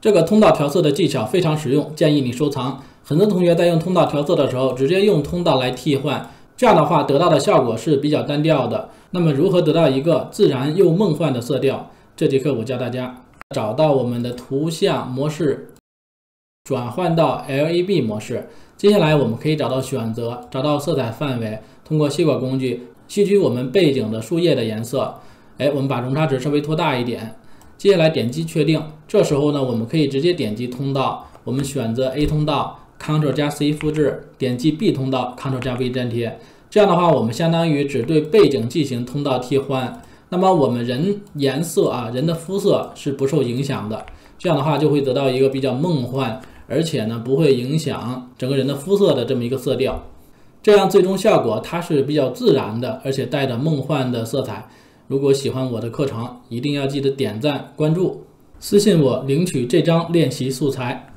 这个通道调色的技巧非常实用，建议你收藏。很多同学在用通道调色的时候，直接用通道来替换，这样的话得到的效果是比较单调的。那么如何得到一个自然又梦幻的色调？这节课我教大家找到我们的图像模式，转换到 LAB 模式。接下来我们可以找到选择，找到色彩范围，通过吸管工具吸取我们背景的树叶的颜色。哎，我们把容差值稍微拖大一点。接下来点击确定，这时候呢，我们可以直接点击通道，我们选择 A 通道。Ctrl 加 C 复制，点击 B 通道，Ctrl 加 V 粘贴。这样的话，我们相当于只对背景进行通道替换。那么我们人颜色啊，人的肤色是不受影响的。这样的话就会得到一个比较梦幻，而且呢不会影响整个人的肤色的这么一个色调。这样最终效果它是比较自然的，而且带着梦幻的色彩。如果喜欢我的课程，一定要记得点赞关注，私信我领取这张练习素材。